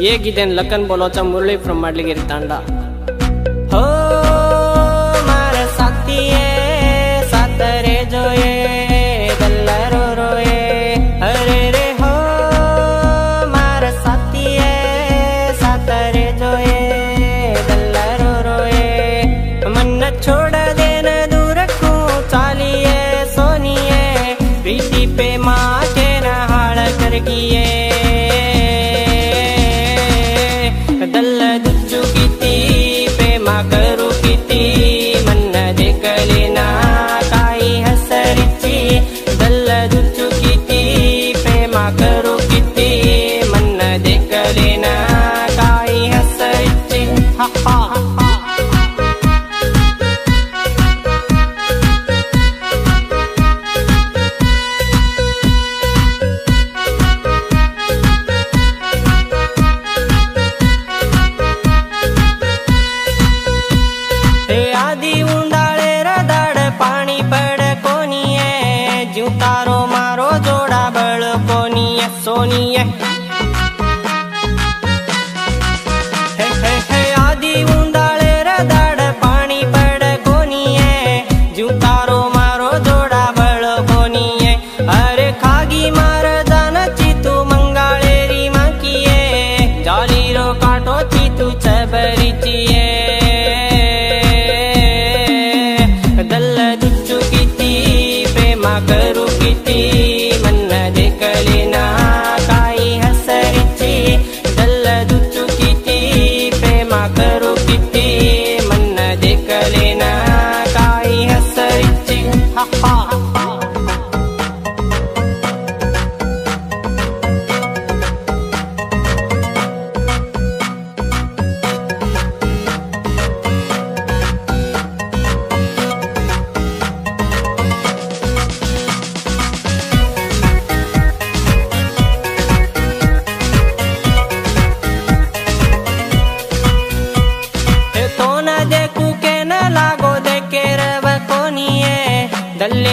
ये Gideon Lakhan बोलोचा Murali from मडलीगिरी तांडा। हो मारे साथी ये सातरे जो रे हो मारे साथी ये सातरे जो ये रो रो मन छोड़ देना दूर को चालिए सोनिए पीटी पे माँ प्रेम करू किती मन्न देखलेना काही हसरीची दल्ल दुच्चु किती प्रेम करू किती मन्न देखलेना काही हसरीची उंडाळे रदाड पाणी पड कोणीये? जीव तारो मारो जोडा बळ मार जानाची तू मंगाळेरी प्रेमा करू किती मन्न देखलेना काही हसरीची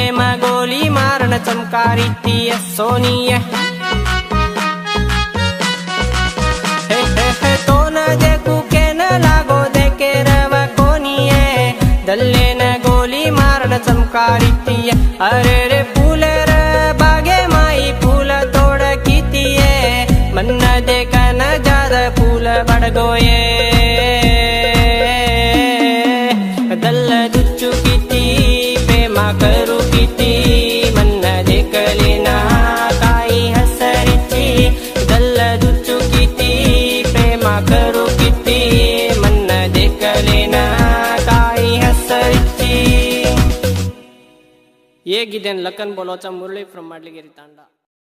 दल्ले म गोली मारन चमकारी तीय सोनिए। हे के के गोली मारन अरे रे फूल रे बागे माई फूल तोड़ कीतिए। मन देख न ज़्यादा फूल बड़ गोये ಏಗಿದೇನು ಲಕ್ಕನ್ ಬೋಲೋಚ ಮುರಳಿ ಫ್ರಮ್ ಮಾಡ್ಲಿಗೇರಿ ತಾಂಡ